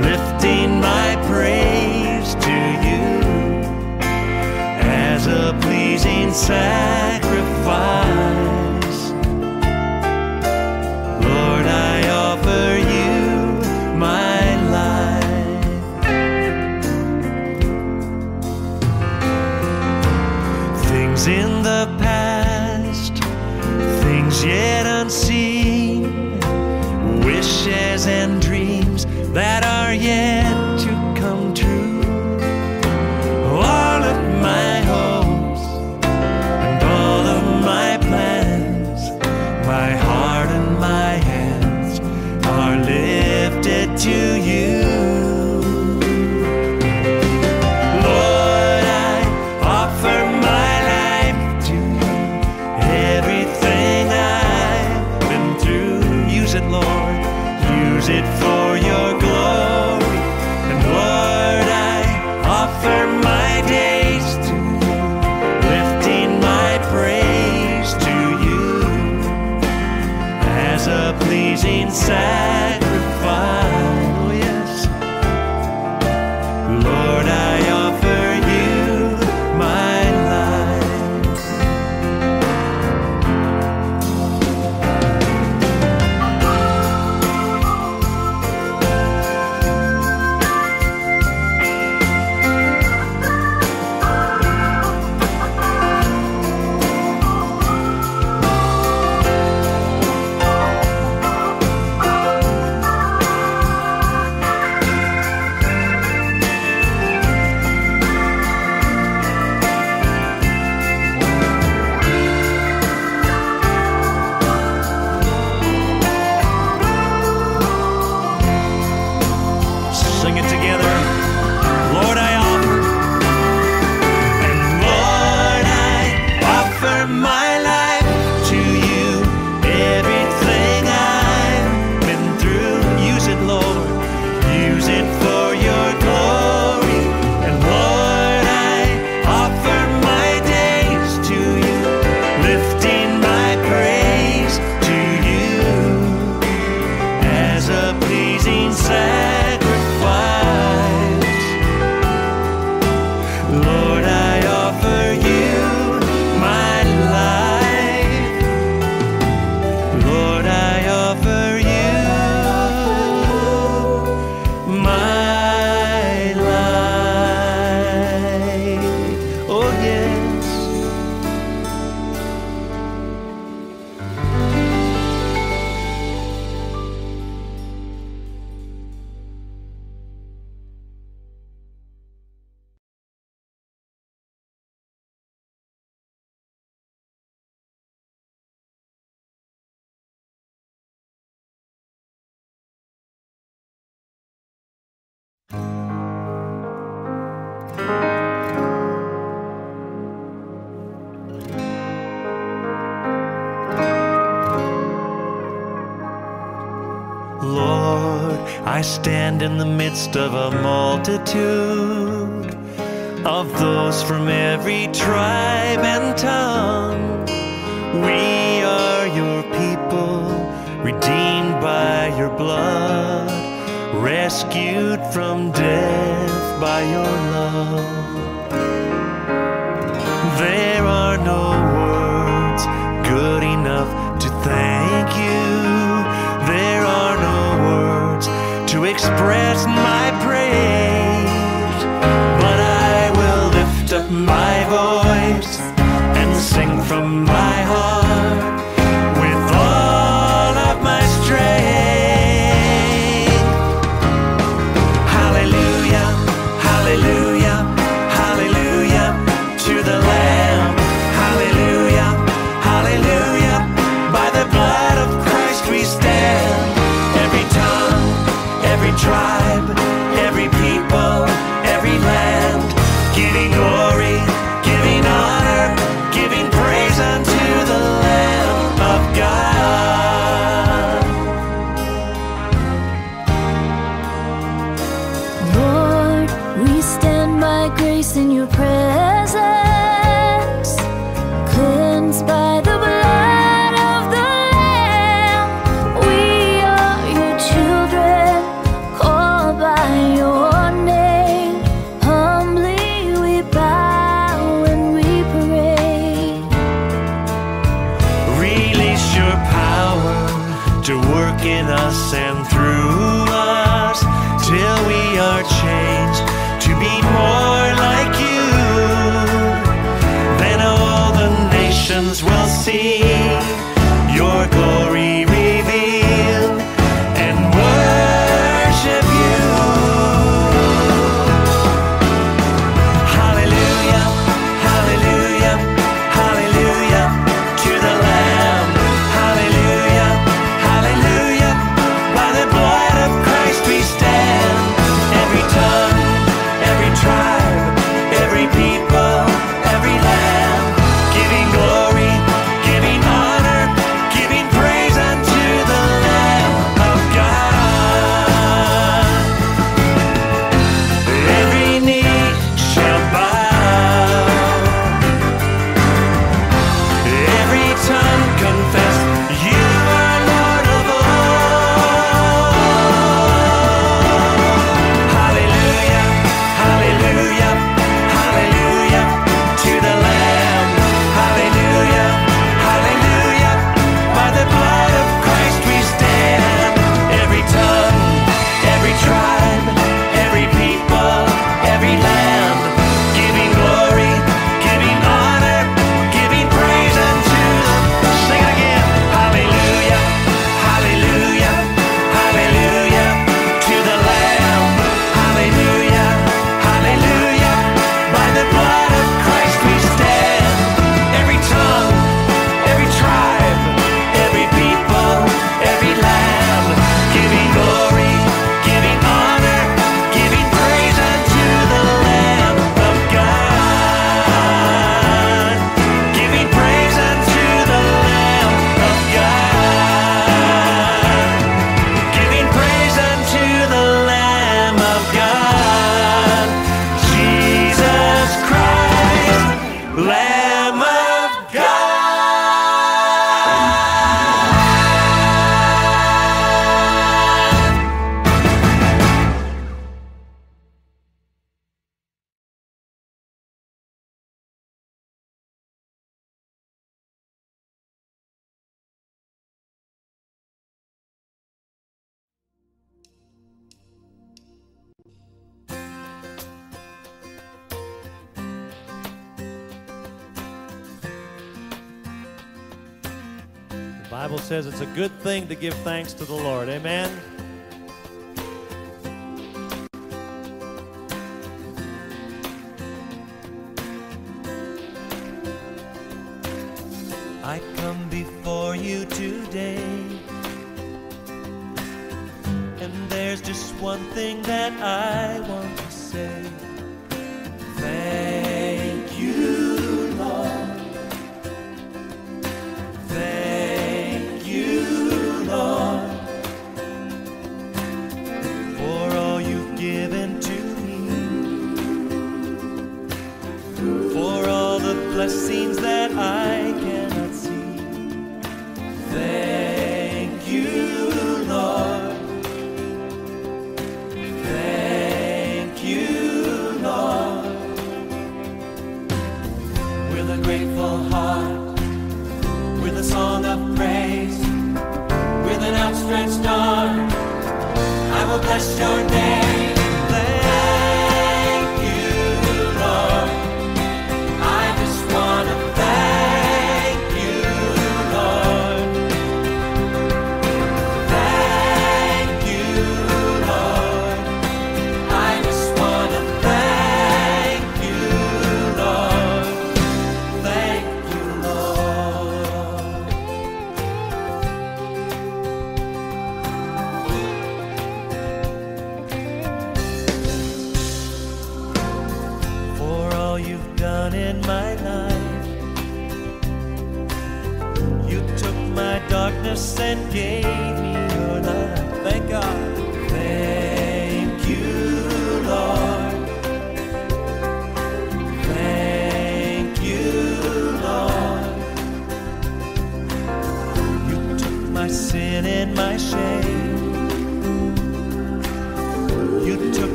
lifting my praise to you as a pleasing sacrifice. Lord, I offer you my life. Things in the past, things yet unseen, wishes and dreams that are I stand in the midst of a multitude of those from every tribe and tongue. We are your people, redeemed by your blood, rescued from death by your love. Press my says it's a good thing to give thanks to the Lord. Amen.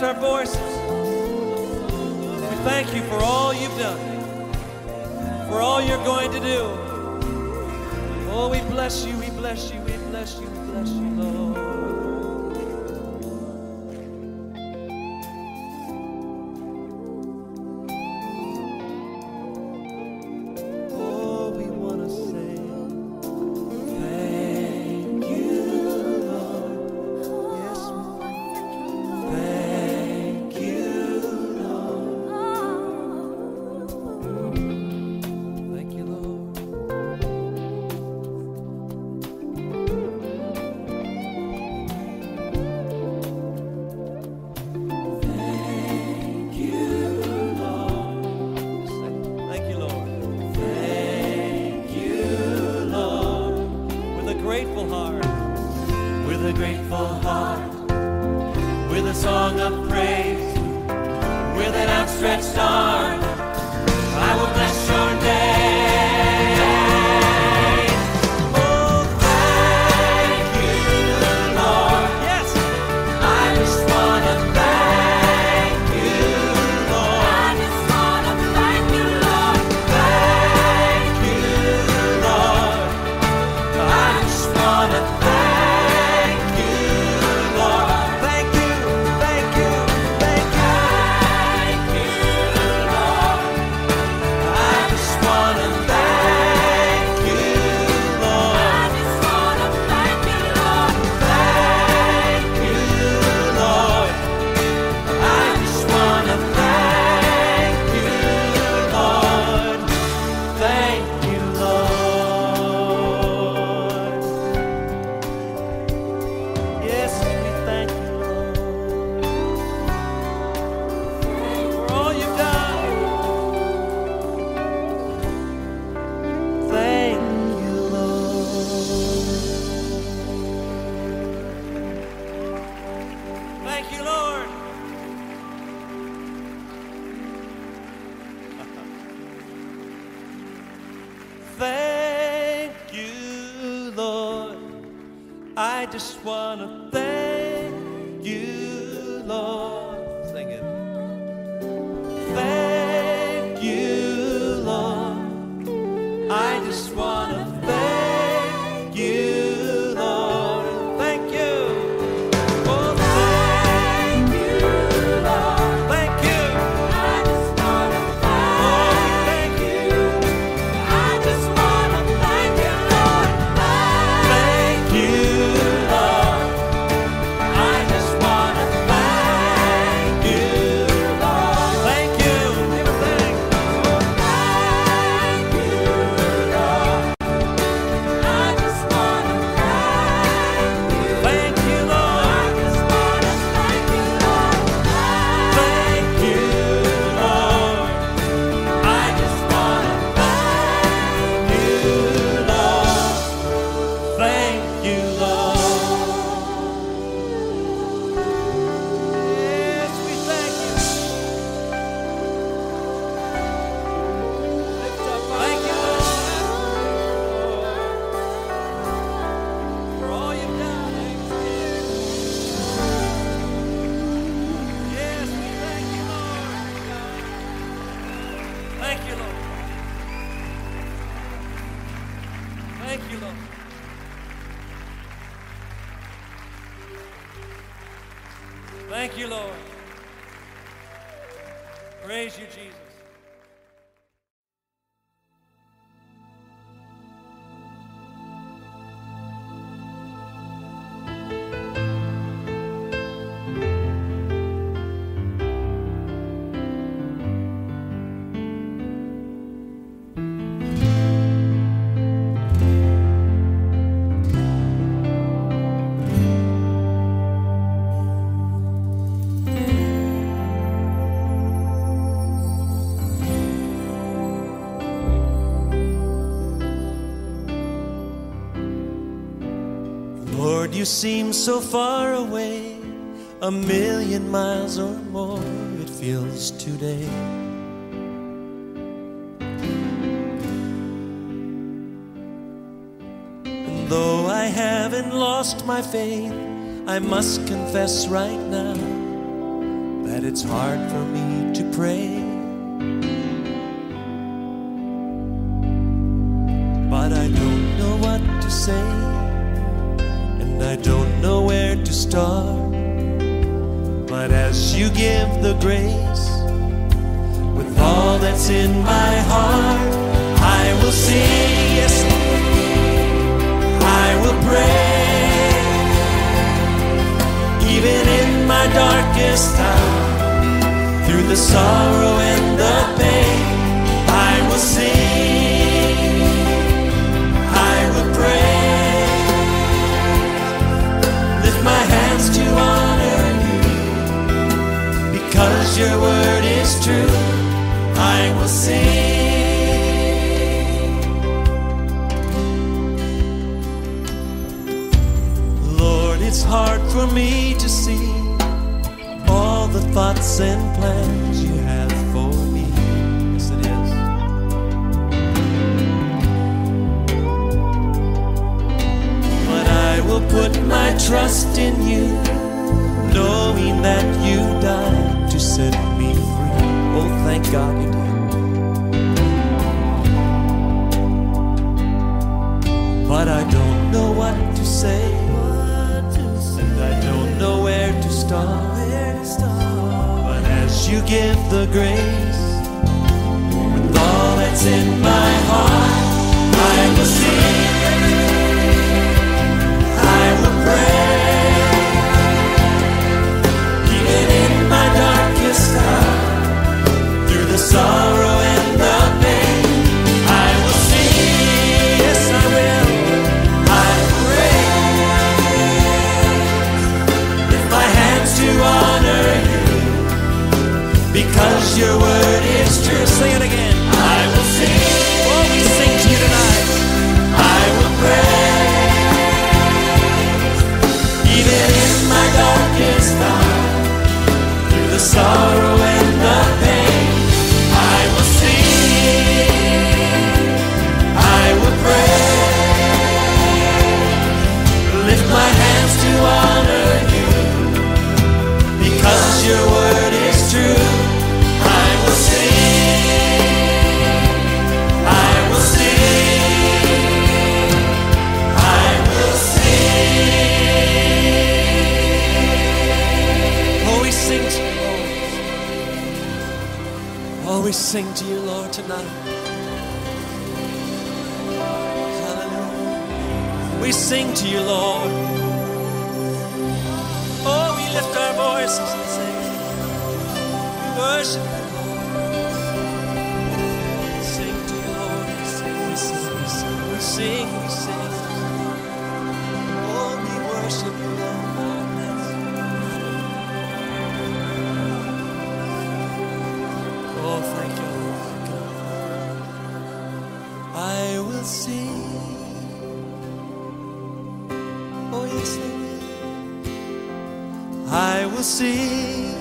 lift our voices. We thank you for all you've done, for all you're going to do. Oh, we bless you, we bless you, we bless you, we bless you, Lord. Praise you, Jesus. You seem so far away, a million miles or more, it feels today. And though I haven't lost my faith, I must confess right now that it's hard for me to pray. Darkest hour, through the sorrow and the pain, I will sing, I will pray lift my hands to honor you. Because your word is true i will sing. Lord it's hard for me to see thoughts and plans you have for me yes it is but I will put my trust in you, knowing that you died to set me free. Oh, thank God you did. But I don't know what to say, and I don't know where to start. You give the grace, with all that's in my heart, I will sing. I will pray, even in my darkest hour, through the sorrow will. Sing.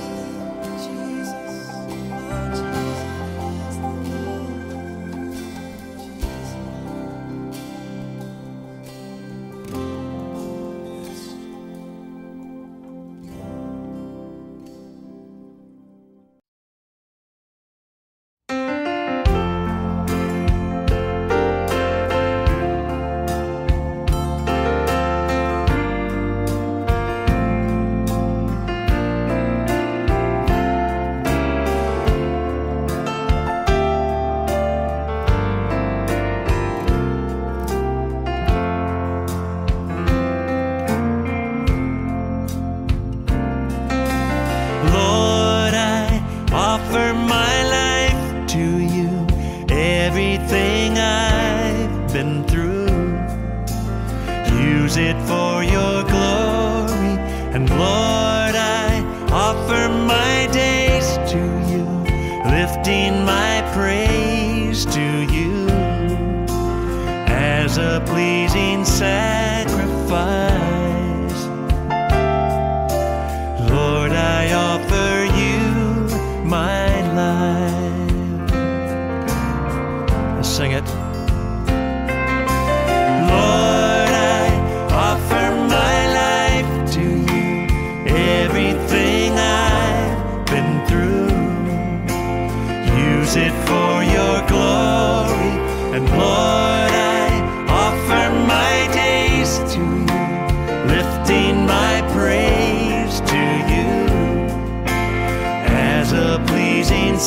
Was a pleasing sacrifice.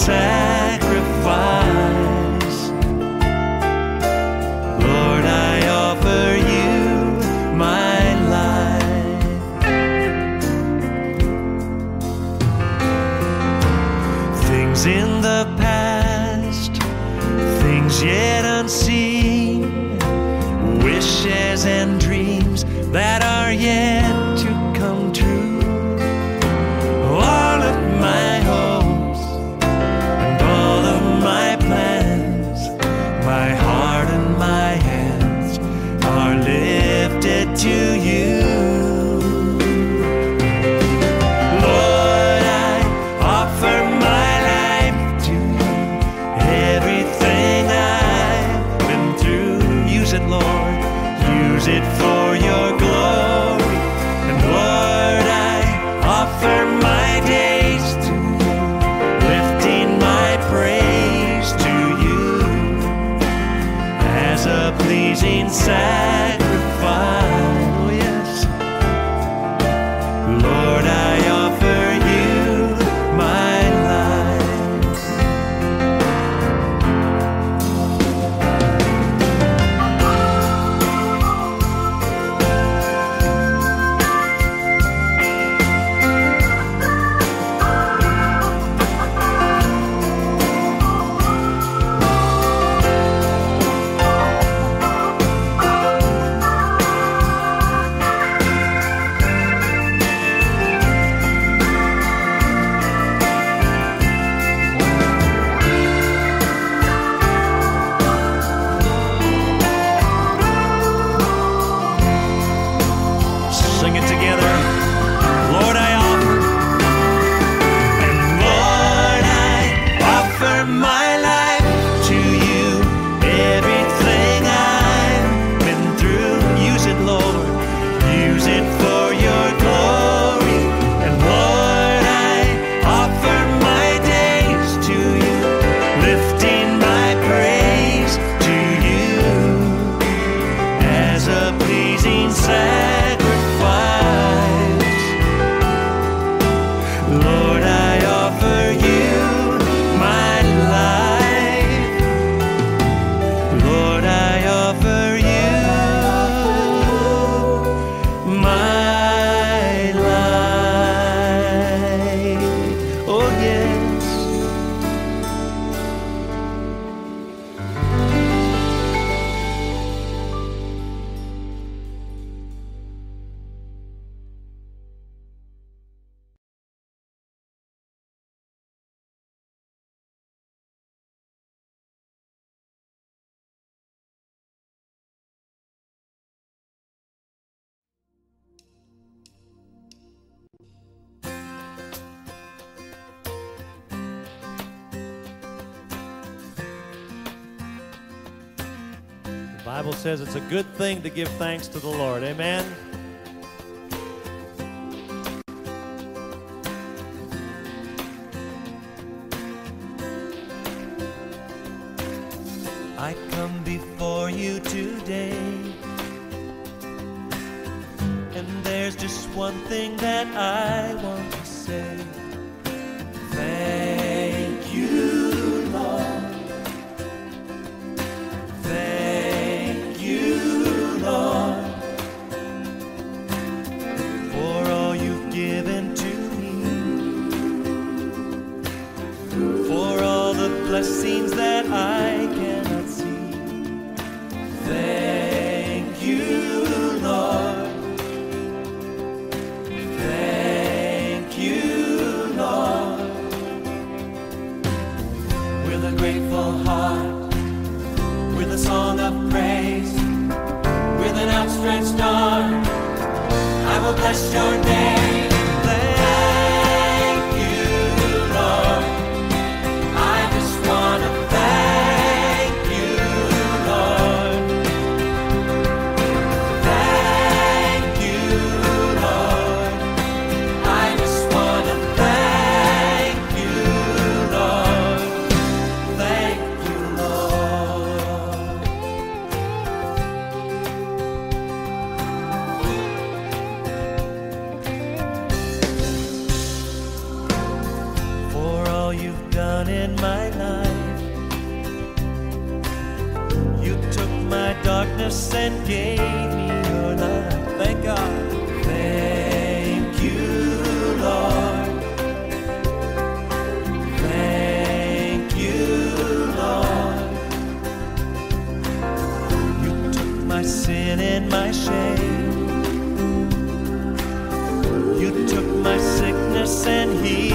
sad. says it's a good thing to give thanks to the Lord. Amen. I come before you today. And there's just one thing that I want to say. Thank gifts and gave me your love. Thank God. Thank you, Lord. Thank you, Lord. You took my sin and my shame. You took my sickness and healed.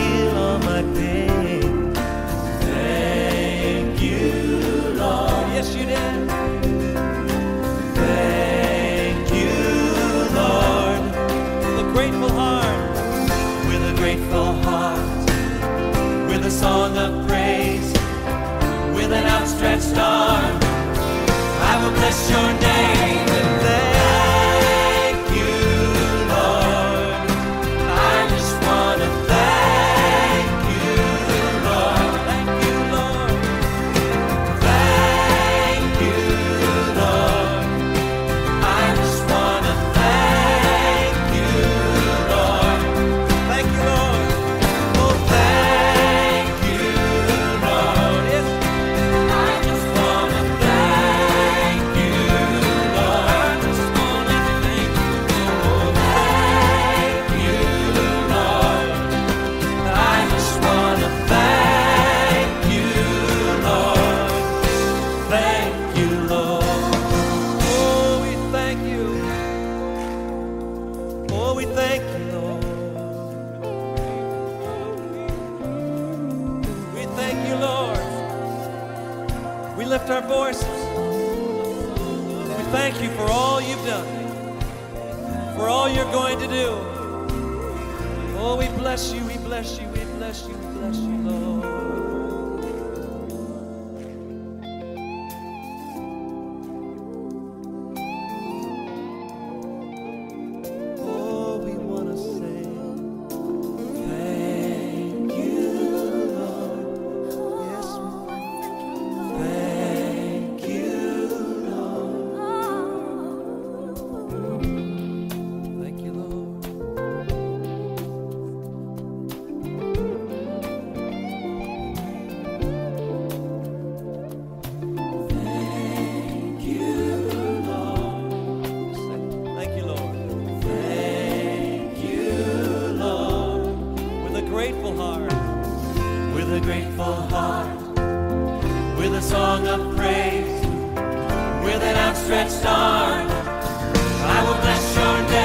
red star. I will bless your name. a grateful heart, with a song of praise, with an outstretched arm. I will bless your name.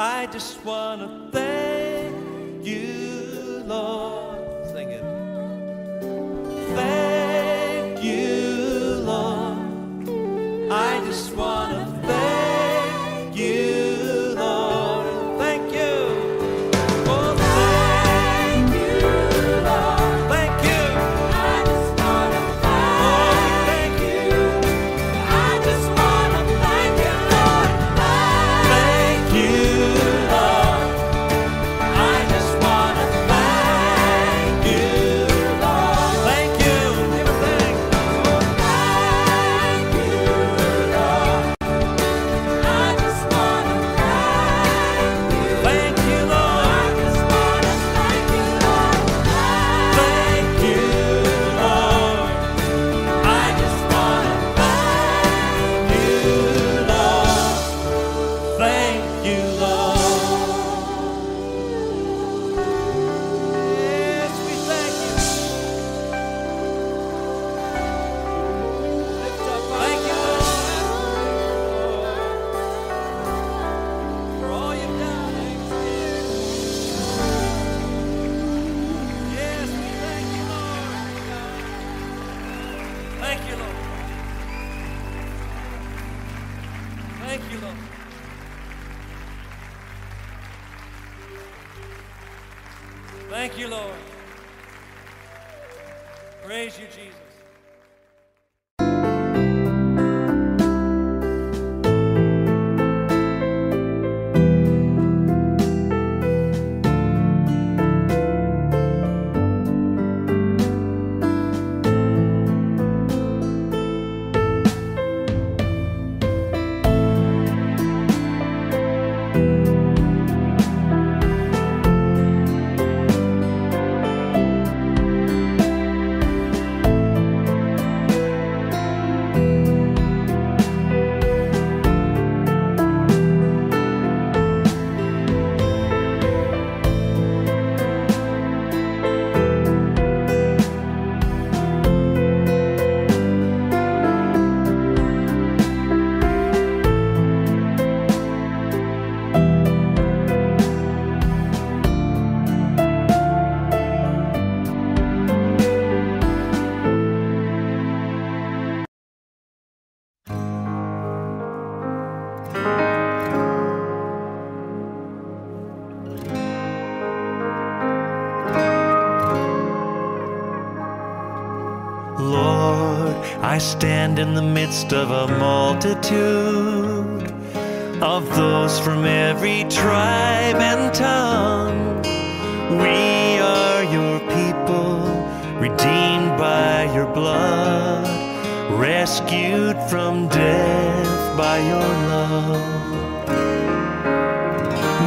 I just want to thank you, Lord. You, Lord. I stand in the midst of a multitude of those from every tribe and tongue. We are your people, redeemed by your blood, rescued from death by your love.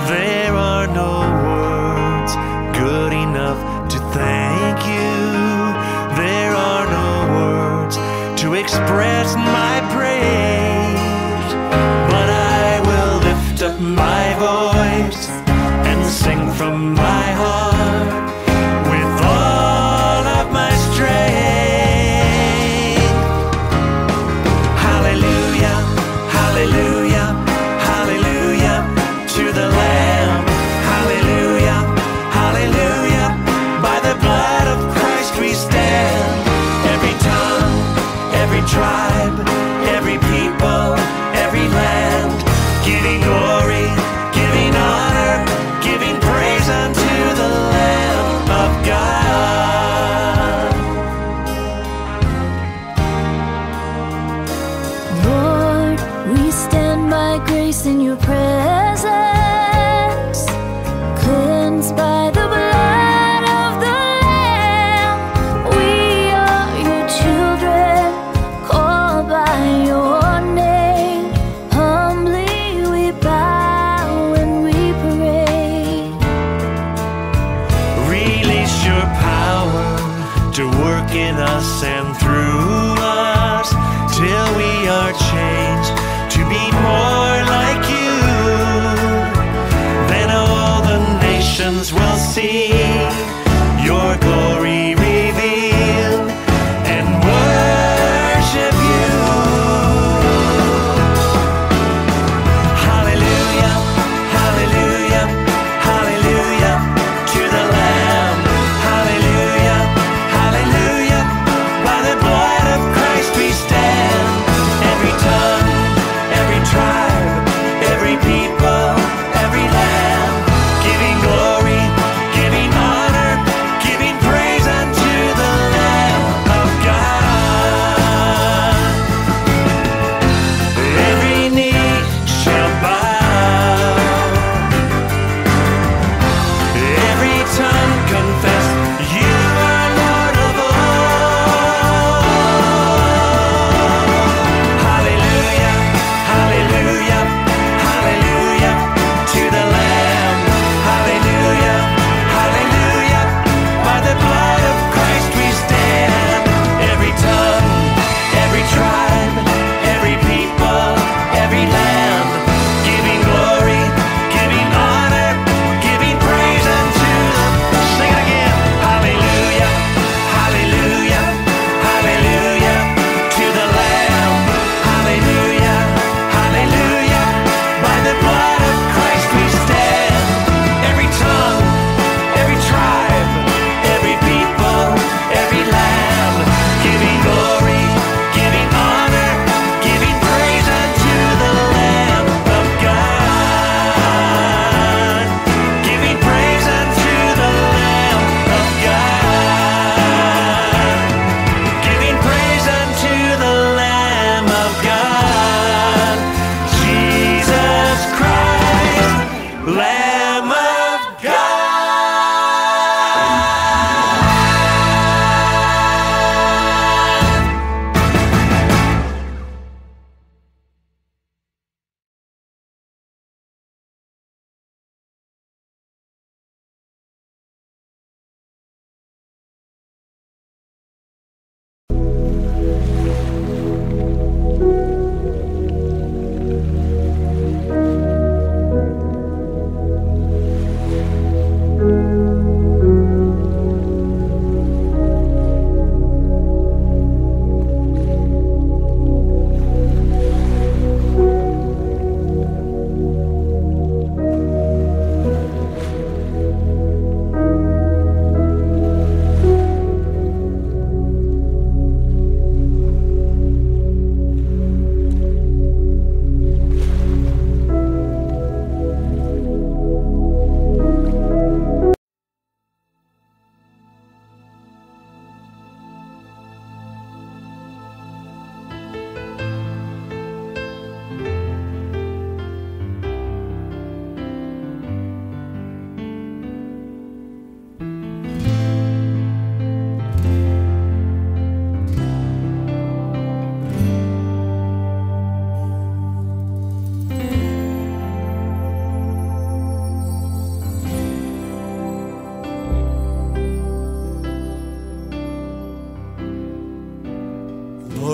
There are no words good enough to thank you. Express my praise. you pray.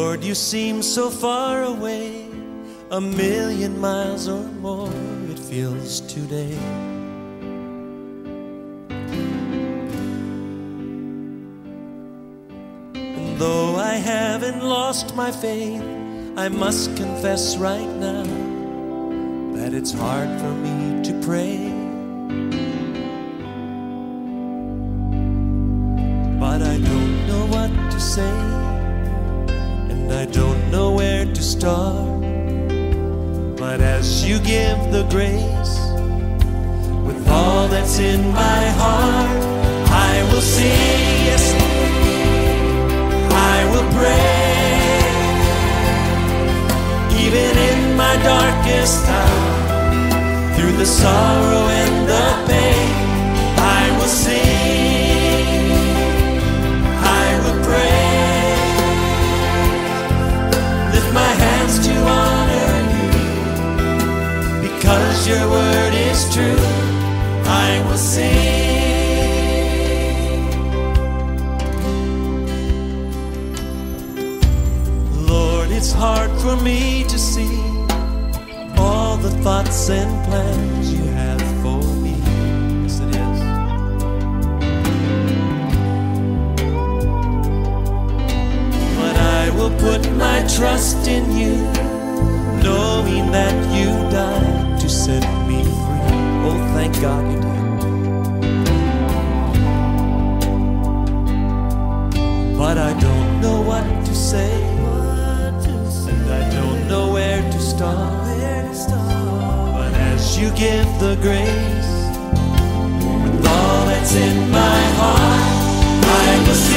Lord, you seem so far away, a million miles or more, it feels today. And though I haven't lost my faith, I must confess right now that it's hard for me to pray. The grace, with all that's in my heart, I will sing, yes, I will pray. Even in my darkest hour, through the sorrow and the pain, your word is true i will sing. Lord it's hard for me to see all the thoughts and plans you have for me. Yes it is. But I will put my trust in you, knowing that you set me free. Oh, thank God you did. But I don't know what to say, and I don't know where to start. But as you give the grace, with all that's in my heart, I will sing.